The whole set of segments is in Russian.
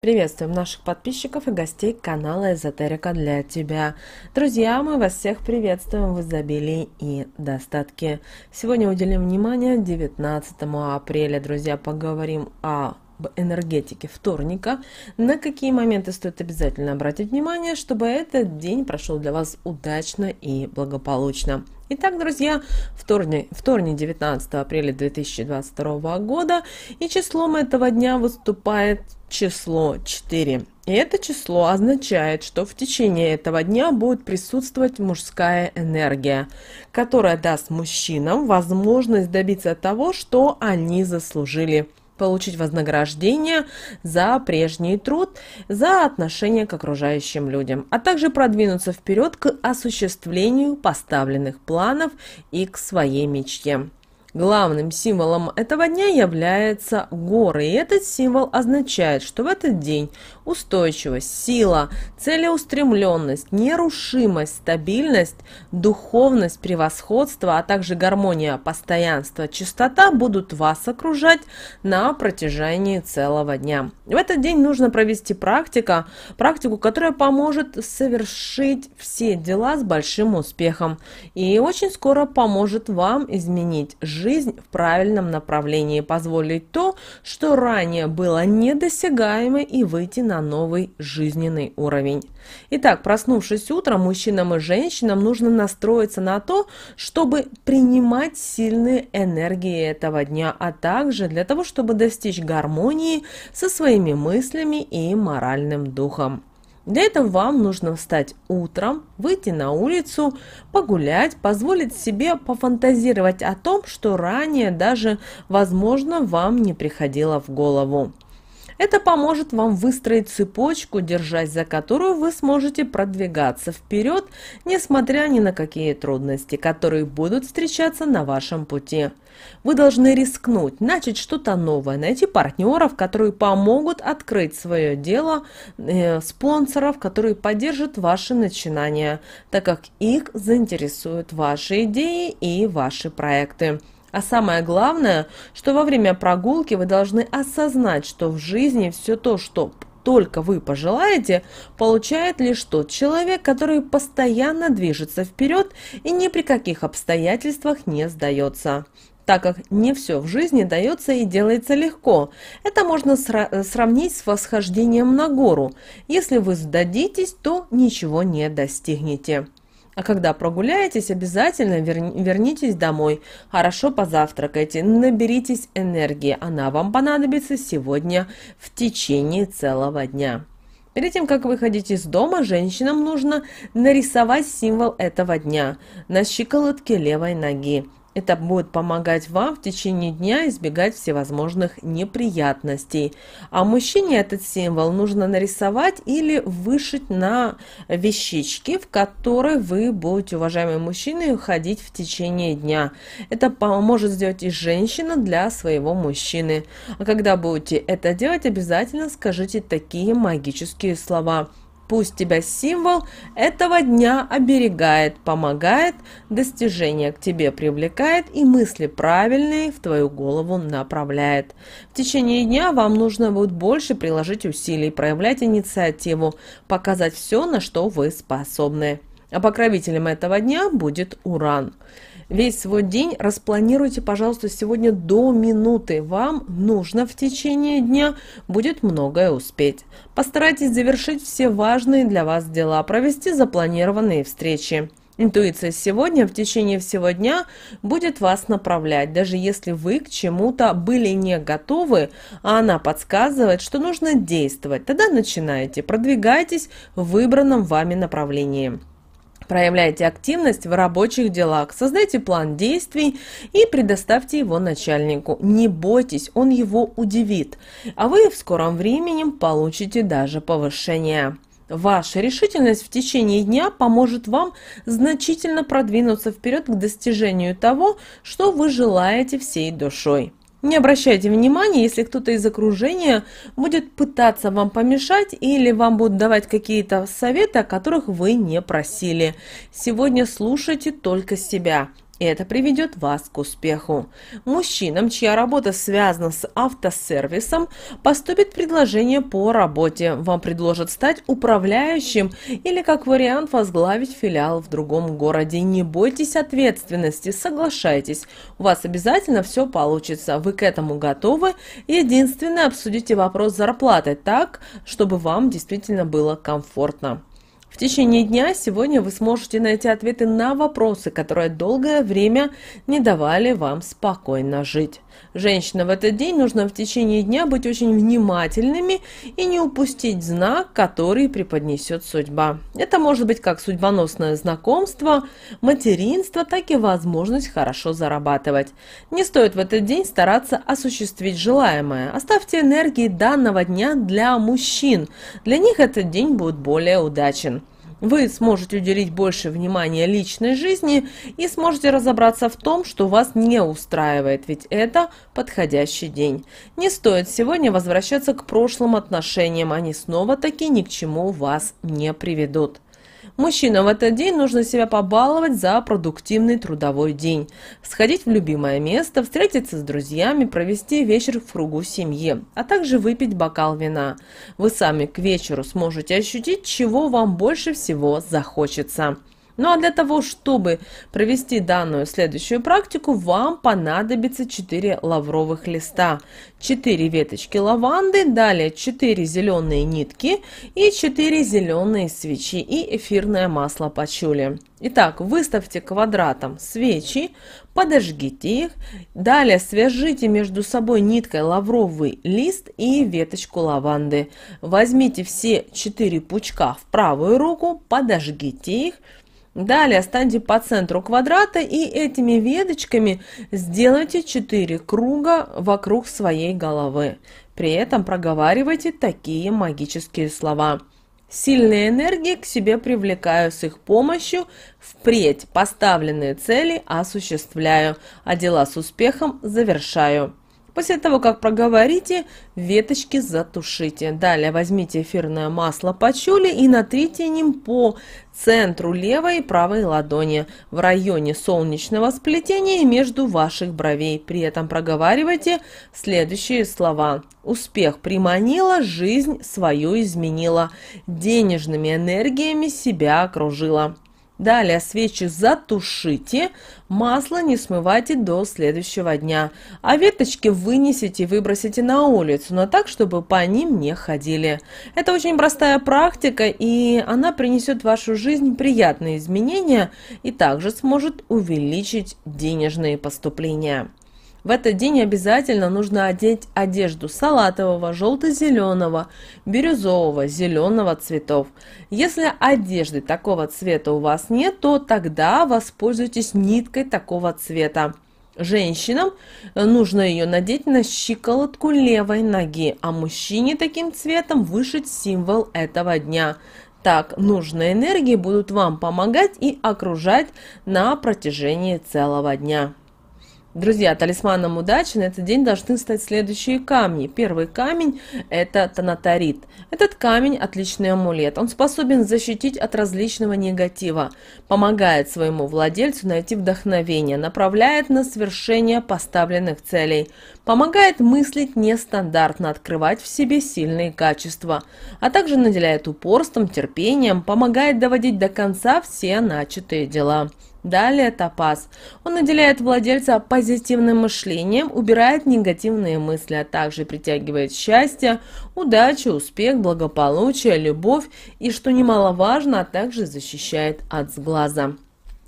Приветствуем наших подписчиков и гостей канала Эзотерика для тебя. Друзья, мы вас всех приветствуем в изобилии и достатке. Сегодня уделим внимание 19 апреля. Друзья, поговорим о энергетике вторника, на какие моменты стоит обязательно обратить внимание, чтобы этот день прошел для вас удачно и благополучно. Итак, друзья, вторник, вторник 19 апреля 2022 года, и числом этого дня выступает число 4. И это число означает, что в течение этого дня будет присутствовать мужская энергия, которая даст мужчинам возможность добиться того, что они заслужили получить вознаграждение за прежний труд, за отношение к окружающим людям, а также продвинуться вперед к осуществлению поставленных планов и к своей мечте. Главным символом этого дня является горы, и этот символ означает, что в этот день устойчивость, сила, целеустремленность, нерушимость, стабильность, духовность, превосходство, а также гармония, постоянство, чистота будут вас окружать на протяжении целого дня. В этот день нужно провести практика, практику, которая поможет совершить все дела с большим успехом и очень скоро поможет вам изменить жизнь в правильном направлении, позволить то, что ранее было недосягаемо и выйти на новый жизненный уровень. Итак, проснувшись утром, мужчинам и женщинам нужно настроиться на то, чтобы принимать сильные энергии этого дня, а также для того, чтобы достичь гармонии со своими мыслями и моральным духом. Для этого вам нужно встать утром, выйти на улицу, погулять, позволить себе пофантазировать о том, что ранее даже, возможно, вам не приходило в голову. Это поможет вам выстроить цепочку, держась за которую вы сможете продвигаться вперед, несмотря ни на какие трудности, которые будут встречаться на вашем пути. Вы должны рискнуть, начать что-то новое, найти партнеров, которые помогут открыть свое дело, э, спонсоров, которые поддержат ваши начинания, так как их заинтересуют ваши идеи и ваши проекты. А самое главное, что во время прогулки вы должны осознать, что в жизни все то, что только вы пожелаете, получает лишь тот человек, который постоянно движется вперед и ни при каких обстоятельствах не сдается так как не все в жизни дается и делается легко. Это можно сра сравнить с восхождением на гору. Если вы сдадитесь, то ничего не достигнете. А когда прогуляетесь, обязательно вернитесь домой, хорошо позавтракайте, наберитесь энергии, она вам понадобится сегодня в течение целого дня. Перед тем, как выходить из дома, женщинам нужно нарисовать символ этого дня на щиколотке левой ноги. Это будет помогать вам в течение дня избегать всевозможных неприятностей. А мужчине этот символ нужно нарисовать или вышить на вещички, в которые вы будете, уважаемые мужчины, ходить в течение дня. Это поможет сделать и женщина для своего мужчины. А когда будете это делать, обязательно скажите такие магические слова – Пусть тебя символ этого дня оберегает, помогает, достижения к тебе привлекает и мысли правильные в твою голову направляет. В течение дня вам нужно будет больше приложить усилий, проявлять инициативу, показать все, на что вы способны. А покровителем этого дня будет Уран. Весь свой день распланируйте, пожалуйста, сегодня до минуты. Вам нужно в течение дня будет многое успеть. Постарайтесь завершить все важные для вас дела, провести запланированные встречи. Интуиция сегодня в течение всего дня будет вас направлять, даже если вы к чему-то были не готовы, а она подсказывает, что нужно действовать. Тогда начинайте, продвигайтесь в выбранном вами направлении. Проявляйте активность в рабочих делах, создайте план действий и предоставьте его начальнику. Не бойтесь, он его удивит, а вы в скором времени получите даже повышение. Ваша решительность в течение дня поможет вам значительно продвинуться вперед к достижению того, что вы желаете всей душой. Не обращайте внимания, если кто-то из окружения будет пытаться вам помешать или вам будут давать какие-то советы, о которых вы не просили. Сегодня слушайте только себя. Это приведет вас к успеху. Мужчинам, чья работа связана с автосервисом, поступит предложение по работе. Вам предложат стать управляющим или, как вариант, возглавить филиал в другом городе. Не бойтесь ответственности, соглашайтесь. У вас обязательно все получится. Вы к этому готовы. Единственное, обсудите вопрос зарплаты так, чтобы вам действительно было комфортно. В течение дня сегодня вы сможете найти ответы на вопросы, которые долгое время не давали вам спокойно жить. Женщинам в этот день нужно в течение дня быть очень внимательными и не упустить знак, который преподнесет судьба. Это может быть как судьбоносное знакомство, материнство, так и возможность хорошо зарабатывать. Не стоит в этот день стараться осуществить желаемое. Оставьте энергии данного дня для мужчин. Для них этот день будет более удачен. Вы сможете уделить больше внимания личной жизни и сможете разобраться в том, что вас не устраивает, ведь это подходящий день. Не стоит сегодня возвращаться к прошлым отношениям, они снова-таки ни к чему вас не приведут. Мужчинам в этот день нужно себя побаловать за продуктивный трудовой день. Сходить в любимое место, встретиться с друзьями, провести вечер в кругу семьи, а также выпить бокал вина. Вы сами к вечеру сможете ощутить, чего вам больше всего захочется. Ну а для того, чтобы провести данную следующую практику, вам понадобится 4 лавровых листа, 4 веточки лаванды, далее 4 зеленые нитки и 4 зеленые свечи и эфирное масло пачули. Итак, выставьте квадратом свечи, подожгите их, далее свяжите между собой ниткой лавровый лист и веточку лаванды. Возьмите все 4 пучка в правую руку, подожгите их, Далее станьте по центру квадрата и этими веточками сделайте 4 круга вокруг своей головы. При этом проговаривайте такие магические слова. Сильные энергии к себе привлекаю с их помощью, впредь поставленные цели осуществляю, а дела с успехом завершаю. После того, как проговорите, веточки затушите. Далее возьмите эфирное масло пачули и натрите ним по центру левой и правой ладони в районе солнечного сплетения и между ваших бровей. При этом проговаривайте следующие слова. Успех приманила, жизнь свою изменила, денежными энергиями себя окружила. Далее свечи затушите, масло не смывайте до следующего дня, а веточки вынесите и выбросите на улицу, но так, чтобы по ним не ходили. Это очень простая практика, и она принесет в вашу жизнь приятные изменения и также сможет увеличить денежные поступления. В этот день обязательно нужно одеть одежду салатового, желто-зеленого, бирюзового, зеленого цветов. Если одежды такого цвета у вас нет, то тогда воспользуйтесь ниткой такого цвета. Женщинам нужно ее надеть на щиколотку левой ноги, а мужчине таким цветом вышить символ этого дня. Так нужные энергии будут вам помогать и окружать на протяжении целого дня. Друзья, талисманом удачи на этот день должны стать следующие камни. Первый камень – это тонатарит. Этот камень – отличный амулет. Он способен защитить от различного негатива, помогает своему владельцу найти вдохновение, направляет на свершение поставленных целей, помогает мыслить нестандартно, открывать в себе сильные качества, а также наделяет упорством, терпением, помогает доводить до конца все начатые дела. Далее топаз. Он наделяет владельца позитивным мышлением, убирает негативные мысли, а также притягивает счастье, удачу, успех, благополучие, любовь и, что немаловажно, а также защищает от сглаза.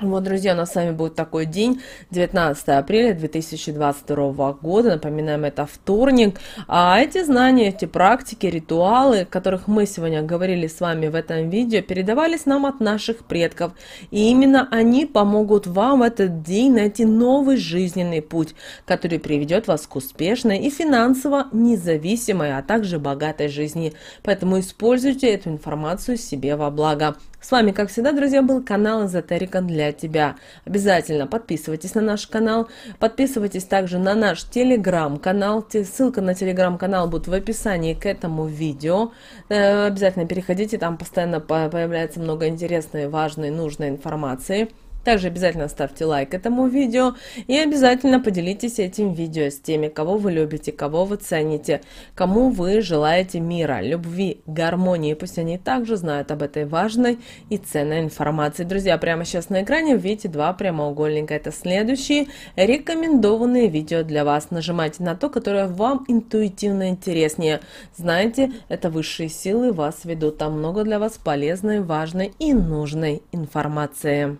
Вот, друзья, у нас с вами будет такой день, 19 апреля 2022 года, напоминаем, это вторник, а эти знания, эти практики, ритуалы, о которых мы сегодня говорили с вами в этом видео, передавались нам от наших предков, и именно они помогут вам в этот день найти новый жизненный путь, который приведет вас к успешной и финансово независимой, а также богатой жизни, поэтому используйте эту информацию себе во благо. С вами, как всегда, друзья, был канал Эзотерика для тебя. Обязательно подписывайтесь на наш канал, подписывайтесь также на наш телеграм-канал. Ссылка на телеграм-канал будет в описании к этому видео. Э, обязательно переходите, там постоянно появляется много интересной, важной, нужной информации. Также обязательно ставьте лайк этому видео и обязательно поделитесь этим видео с теми, кого вы любите, кого вы цените, кому вы желаете мира, любви, гармонии. Пусть они также знают об этой важной и ценной информации. Друзья, прямо сейчас на экране видите два прямоугольника. Это следующие рекомендованные видео для вас. Нажимайте на то, которое вам интуитивно интереснее. Знаете, это высшие силы вас ведут. Там много для вас полезной, важной и нужной информации.